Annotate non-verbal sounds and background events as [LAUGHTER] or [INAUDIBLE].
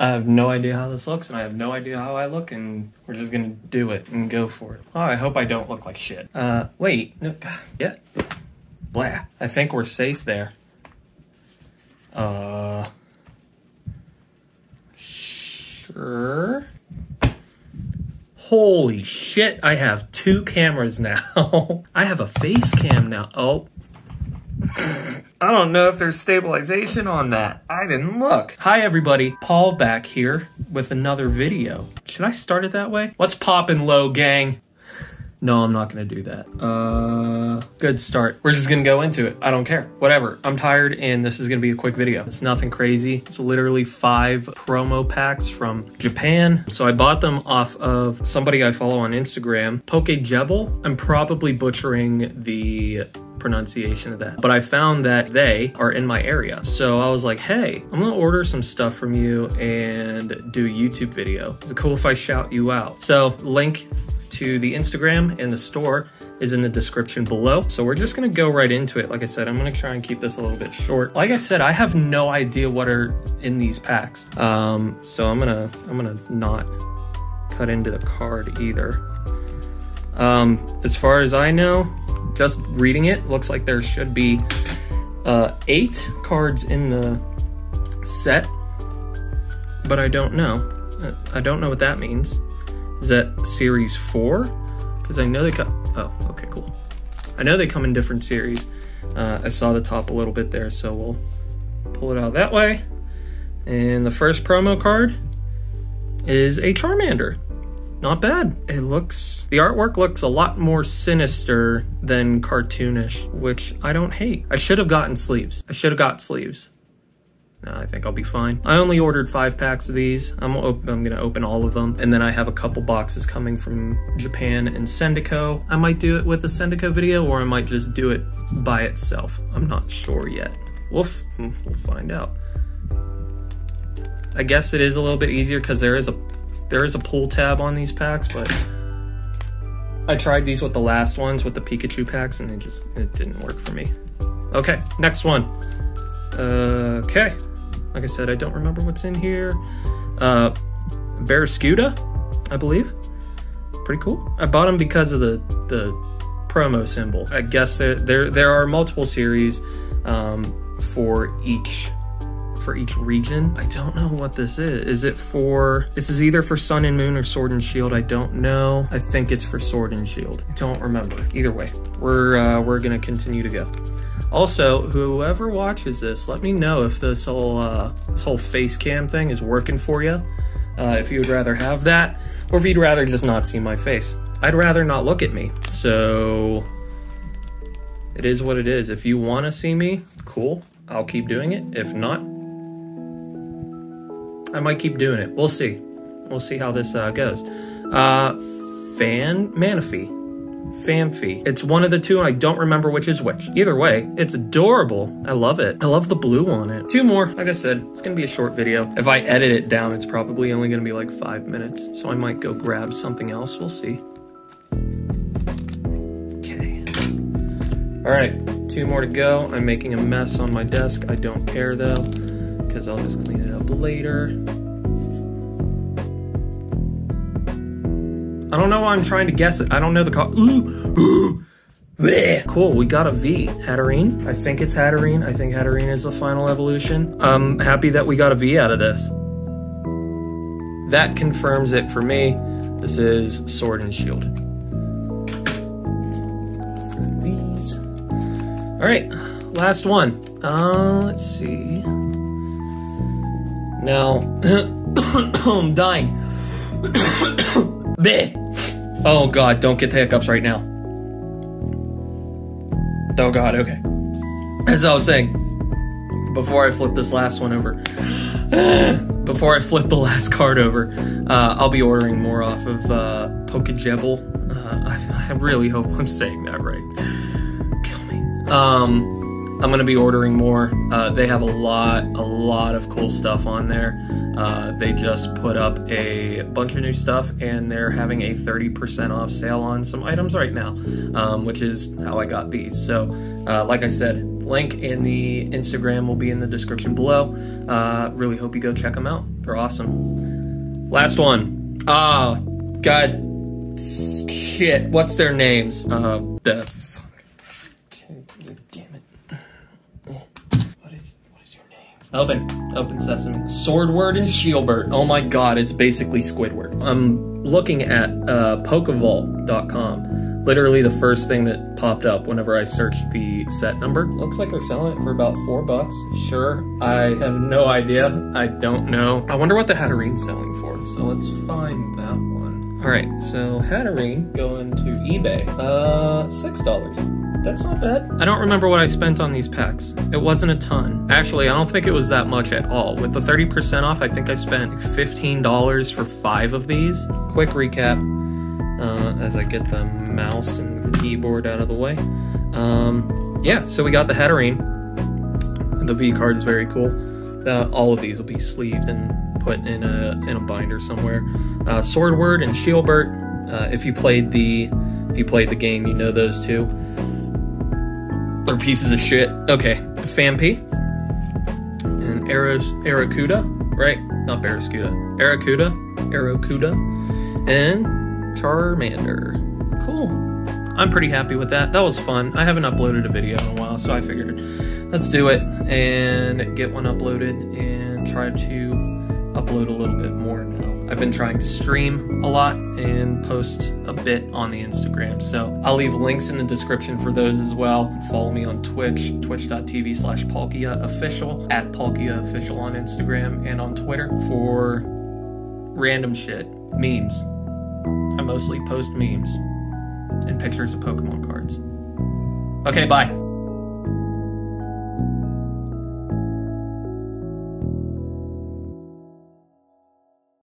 I have no idea how this looks, and I have no idea how I look, and we're just gonna do it and go for it. Oh, I hope I don't look like shit. Uh, wait, no, yeah, blah. I think we're safe there. Uh, sure. Holy shit, I have two cameras [LAUGHS] now. I have a face cam now. Oh. I don't know if there's stabilization on that. I didn't look. Hi everybody, Paul back here with another video. Should I start it that way? What's poppin' low gang? No, I'm not gonna do that. Uh, good start. We're just gonna go into it. I don't care. Whatever. I'm tired and this is gonna be a quick video. It's nothing crazy. It's literally five promo packs from Japan. So I bought them off of somebody I follow on Instagram, Poke Pokejebel. I'm probably butchering the pronunciation of that. But I found that they are in my area. So I was like, hey, I'm gonna order some stuff from you and do a YouTube video. Is it cool if I shout you out? So link to the Instagram and the store is in the description below. So we're just gonna go right into it. Like I said, I'm gonna try and keep this a little bit short. Like I said, I have no idea what are in these packs. Um, so I'm gonna, I'm gonna not cut into the card either. Um, as far as I know, just reading it, looks like there should be uh, eight cards in the set, but I don't know. Uh, I don't know what that means. Is that series four? Because I know they come. Oh, okay, cool. I know they come in different series. Uh, I saw the top a little bit there, so we'll pull it out that way. And the first promo card is a Charmander. Not bad. It looks, the artwork looks a lot more sinister than cartoonish, which I don't hate. I should have gotten sleeves. I should have got sleeves. No, I think I'll be fine. I only ordered five packs of these. I'm, I'm gonna open all of them. And then I have a couple boxes coming from Japan and Sendico. I might do it with a Sendico video or I might just do it by itself. I'm not sure yet. We'll, we'll find out. I guess it is a little bit easier because there is a there is a pull tab on these packs, but I tried these with the last ones with the Pikachu packs and it just it didn't work for me. Okay, next one. Uh, okay. Like I said, I don't remember what's in here. Uh, Barraskewda, I believe. Pretty cool. I bought them because of the the promo symbol. I guess there there, there are multiple series um, for each for each region. I don't know what this is. Is it for, this is either for Sun and Moon or Sword and Shield. I don't know. I think it's for Sword and Shield. I don't remember. Either way, we're, uh, we're gonna continue to go. Also, whoever watches this, let me know if this whole, uh, this whole face cam thing is working for you. Uh, if you would rather have that, or if you'd rather just not see my face. I'd rather not look at me. So it is what it is. If you want to see me, cool. I'll keep doing it. If not, I might keep doing it. We'll see. We'll see how this uh, goes. Uh, Fan Manaphy. Phanpy. It's one of the two. I don't remember which is which. Either way, it's adorable. I love it. I love the blue on it. Two more. Like I said, it's gonna be a short video. If I edit it down, it's probably only gonna be like five minutes. So I might go grab something else. We'll see. Okay. All right, two more to go. I'm making a mess on my desk. I don't care though because I'll just clean it up later. I don't know why I'm trying to guess it. I don't know the call. [GASPS] cool, we got a V. Hatterene? I think it's Hatterene. I think Hatterene is the final evolution. I'm happy that we got a V out of this. That confirms it for me. This is Sword and Shield. These. All right, last one. Uh, let's see. Now, [COUGHS] I'm dying. [COUGHS] oh god, don't get the hiccups right now. Oh god, okay. As I was saying, before I flip this last one over, [SIGHS] before I flip the last card over, uh, I'll be ordering more off of uh, Pokejebel. Uh, I, I really hope I'm saying that right. Kill me. Um, I'm gonna be ordering more. Uh, they have a lot, a lot of cool stuff on there. Uh, they just put up a bunch of new stuff, and they're having a 30% off sale on some items right now, um, which is how I got these. So, uh, like I said, link in the Instagram will be in the description below. Uh, really hope you go check them out. They're awesome. Last one. Ah, God, shit. What's their names? Uh, the it. What is what is your name? Open, open sesame. Swordward and Shieldbert. Oh my God, it's basically Squidward. I'm looking at uh, Pokevault.com literally the first thing that popped up whenever I searched the set number. Looks like they're selling it for about four bucks. Sure, I have no idea. I don't know. I wonder what the Hatterene's selling for. So let's find that one. All right, so Hatterene going to eBay. Uh, six dollars. That's not bad. I don't remember what I spent on these packs. It wasn't a ton. Actually, I don't think it was that much at all. With the 30% off, I think I spent $15 for five of these. Quick recap uh, as I get the mouse and keyboard out of the way. Um, yeah, so we got the Hatterene. The V card is very cool. Uh, all of these will be sleeved and put in a in a binder somewhere. Uh, Swordward and Shieldbert. Uh, if you played the if you played the game, you know those two. They're pieces of shit. Okay, Phanpy and Aros Arrokuda, right? Not Barraskewda. Arrokuda, Arrokuda, and Charmander. Cool. I'm pretty happy with that. That was fun. I haven't uploaded a video in a while, so I figured let's do it and get one uploaded and try to upload a little bit more now. I've been trying to stream a lot and post a bit on the Instagram. So I'll leave links in the description for those as well. Follow me on Twitch, twitch.tv slash official, at Paulkia official on Instagram and on Twitter for random shit, memes. I mostly post memes and pictures of Pokemon cards. Okay, bye.